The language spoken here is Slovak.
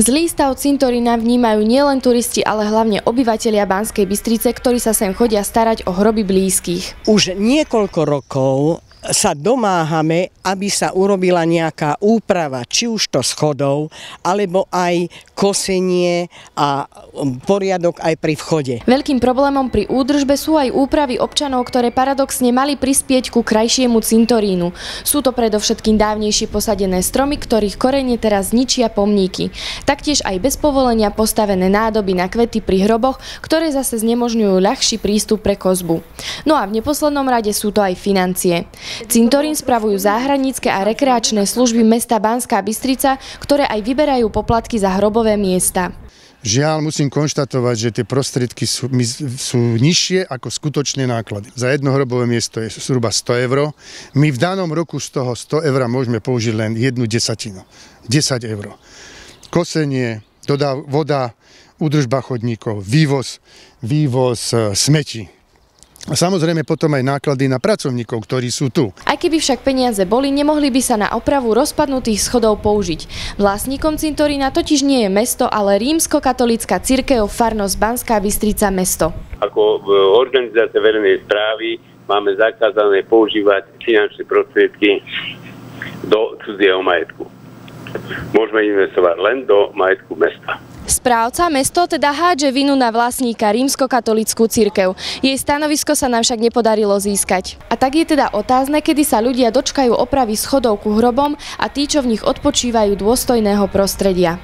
Zlý stav cintorína vnímajú nielen turisti, ale hlavne obyvatelia Banskej Bystrice, ktorí sa sem chodia starať o hroby blízkych. Už niekoľko rokov sa domáhame, aby sa urobila nejaká úprava, či už to schodov, alebo aj kosenie a poriadok aj pri vchode. Veľkým problémom pri údržbe sú aj úpravy občanov, ktoré paradoxne mali prispieť ku krajšiemu cintorínu. Sú to predovšetkým dávnejšie posadené stromy, ktorých korene teraz ničia pomníky. Taktiež aj bez povolenia postavené nádoby na kvety pri hroboch, ktoré zase znemožňujú ľahší prístup pre kozbu. No a v neposlednom rade sú to aj financie. Cintorín spravujú záhradnícke a rekreačné služby mesta Banská Bystrica, ktoré aj vyberajú poplatky za hrobové miesta. Žiaľ, musím konštatovať, že tie prostriedky sú, sú nižšie ako skutočné náklady. Za jedno hrobové miesto je zhruba 100 eur. My v danom roku z toho 100 eur môžeme použiť len jednu desatinu. 10 eur. Kosenie, voda, údržba chodníkov, vývoz, vývoz e, smeti a samozrejme potom aj náklady na pracovníkov, ktorí sú tu. Aj keby však peniaze boli, nemohli by sa na opravu rozpadnutých schodov použiť. Vlastníkom cintorína totiž nie je mesto, ale rímsko-katolická církev Farnosť Banská Bystrica mesto. Ako organizácia verejnej správy máme zakázané používať finančné prostriedky do cudzieho majetku. Môžeme investovať len do majetku mesta. Správca mesto teda hádže vinu na vlastníka rímskokatolickú cirkev. Jej stanovisko sa nám však nepodarilo získať. A tak je teda otázne, kedy sa ľudia dočkajú opravy schodov ku hrobom a tí, čo v nich odpočívajú dôstojného prostredia.